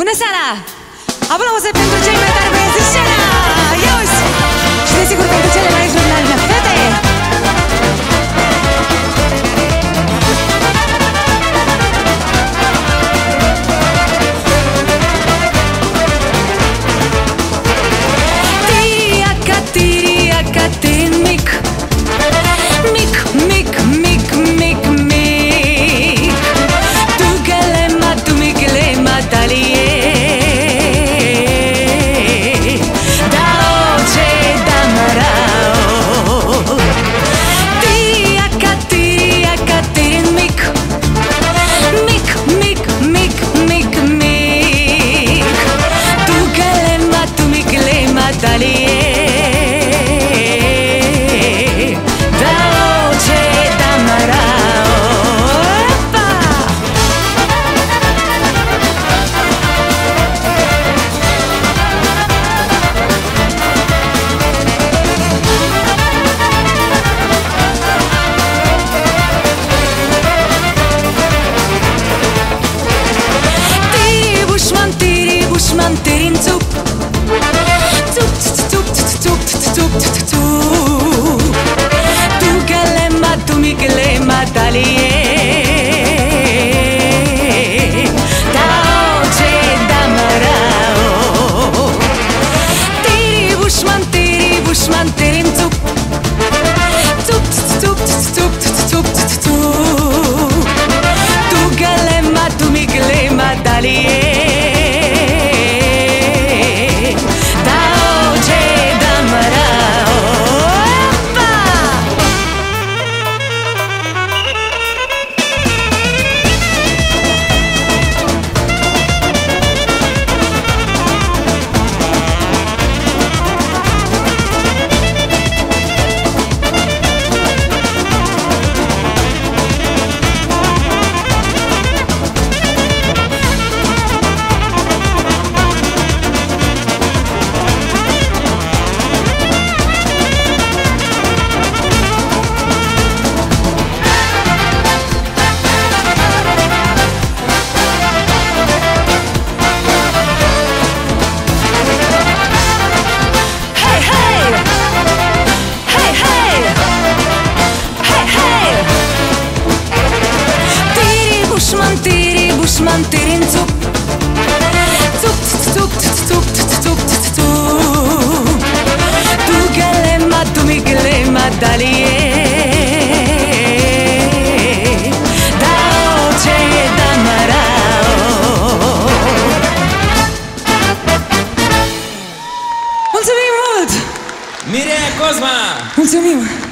Bună seara! Aplauze pentru cei mai tari băieți din scenă! Eu uite! Și desigur că düşman derin Dalie Dao Mulțumim mult! Mireia Cosma! Mulțumim!